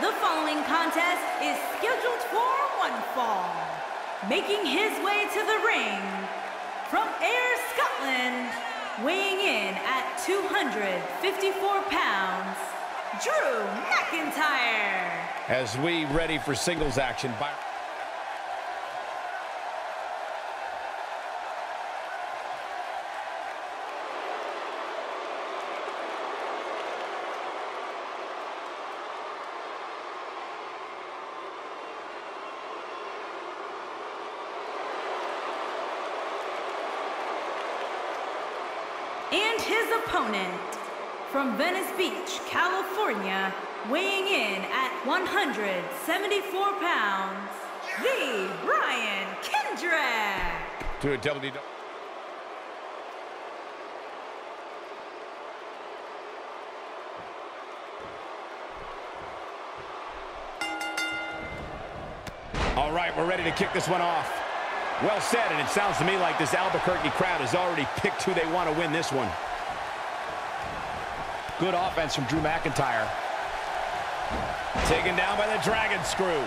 The following contest is scheduled for one fall. Making his way to the ring from Ayr Scotland, weighing in at 254 pounds, Drew McIntyre. As we ready for singles action And his opponent from Venice Beach, California, weighing in at 174 pounds, the Brian Kendrick. to a WWE. All right, we're ready to kick this one off. Well said, and it sounds to me like this Albuquerque crowd has already picked who they want to win this one. Good offense from Drew McIntyre. Taken down by the Dragon Screw.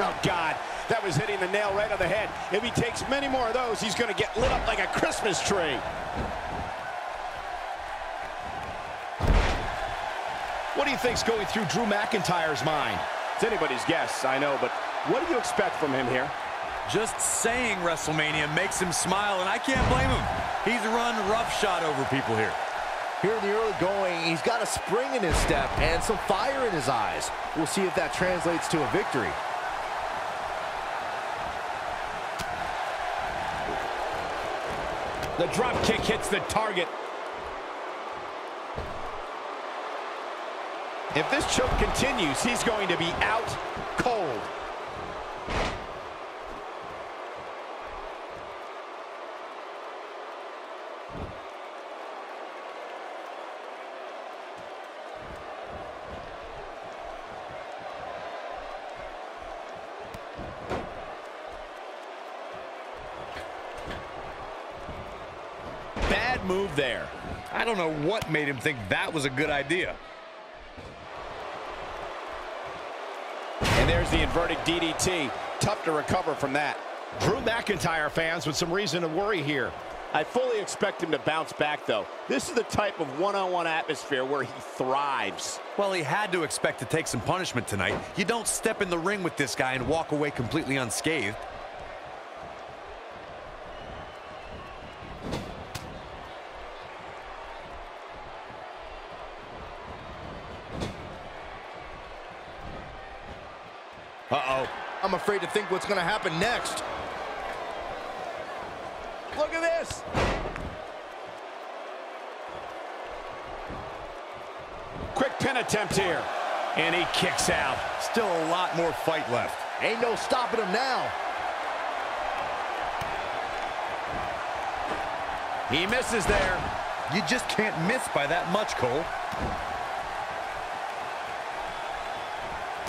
Oh, God. That was hitting the nail right on the head. If he takes many more of those, he's going to get lit up like a Christmas tree. What do you think's going through Drew McIntyre's mind? It's anybody's guess, I know, but what do you expect from him here? Just saying WrestleMania makes him smile, and I can't blame him. He's run roughshod over people here. Here in the early going, he's got a spring in his step and some fire in his eyes. We'll see if that translates to a victory. The drop kick hits the target. If this choke continues, he's going to be out cold. Bad move there. I don't know what made him think that was a good idea. And there's the inverted DDT. Tough to recover from that. Drew McIntyre fans with some reason to worry here. I fully expect him to bounce back, though. This is the type of one-on-one -on -one atmosphere where he thrives. Well, he had to expect to take some punishment tonight. You don't step in the ring with this guy and walk away completely unscathed. Uh-oh. I'm afraid to think what's going to happen next. Look at this. Quick pin attempt here. And he kicks out. Still a lot more fight left. Ain't no stopping him now. He misses there. You just can't miss by that much, Cole.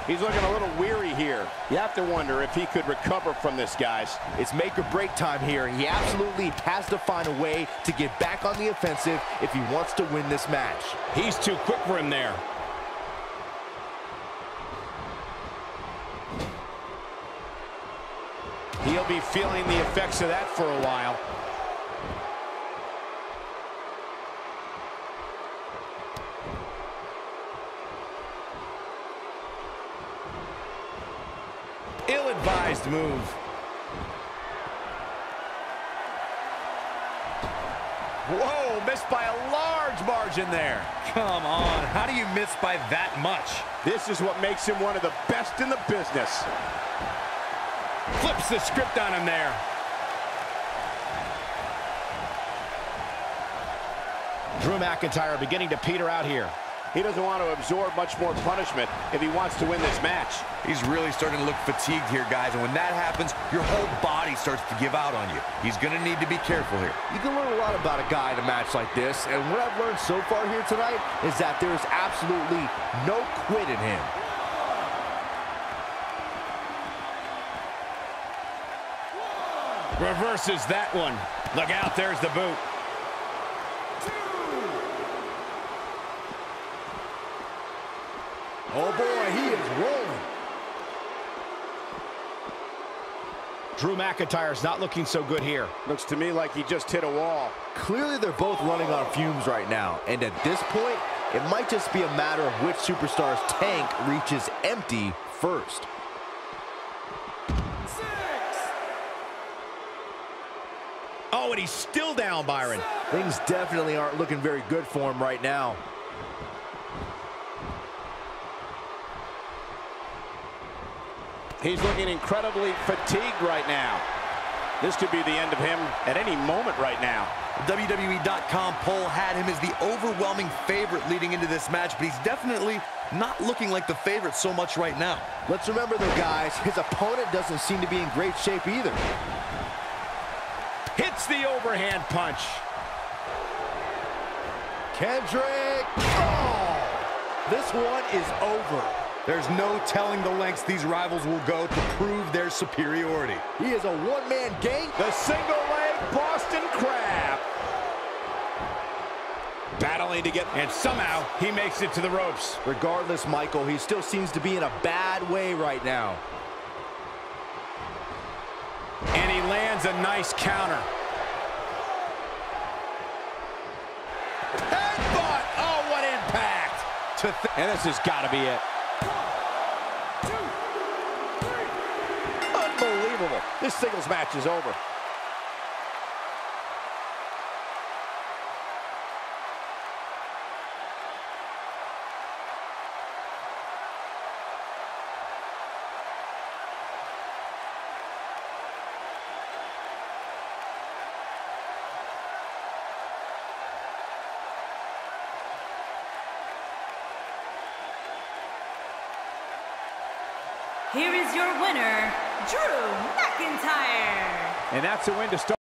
He's looking a little weary here. You have to wonder if he could recover from this, guys. It's make or break time here, and he absolutely has to find a way to get back on the offensive if he wants to win this match. He's too quick for him there. He'll be feeling the effects of that for a while. Ill-advised move. Whoa, missed by a large margin there. Come on, how do you miss by that much? This is what makes him one of the best in the business. Flips the script on him there. Drew McIntyre beginning to peter out here. He doesn't want to absorb much more punishment if he wants to win this match. He's really starting to look fatigued here, guys, and when that happens, your whole body starts to give out on you. He's going to need to be careful here. You can learn a lot about a guy in a match like this, and what I've learned so far here tonight is that there is absolutely no quit in him. Reverses that one. Look out, there's the boot. Oh boy, he is rolling. Drew McIntyre's not looking so good here. Looks to me like he just hit a wall. Clearly they're both running on fumes right now. And at this point, it might just be a matter of which superstar's tank reaches empty first. Oh, and he's still down, Byron. Things definitely aren't looking very good for him right now. He's looking incredibly fatigued right now. This could be the end of him at any moment right now. WWE.com poll had him as the overwhelming favorite leading into this match, but he's definitely not looking like the favorite so much right now. Let's remember though, guys, his opponent doesn't seem to be in great shape either. Hits the overhand punch. Kendrick! Oh! This one is over. There's no telling the lengths these rivals will go to prove their superiority. He is a one-man gang. The single leg Boston Crab. Battling to get, and somehow he makes it to the ropes. Regardless, Michael, he still seems to be in a bad way right now. And he lands a nice counter. Headbutt! Oh, what impact! And this has got to be it. This singles match is over. Here is your winner, Drew McIntyre. And that's a win to start.